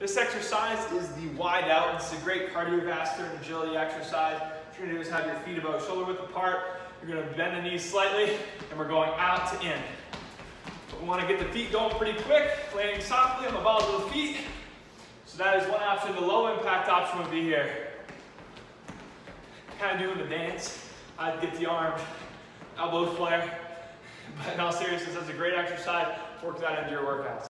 This exercise is the wide out. It's a great cardiovascular and agility exercise. What you're gonna do is have your feet about shoulder width apart. You're gonna bend the knees slightly, and we're going out to in. We wanna get the feet going pretty quick, landing softly on the balls of the feet. So that is one option. The low impact option would be here. Kind of doing the dance. I'd get the arm, elbow flare. But in all seriousness, that's a great exercise. Work that into your workouts.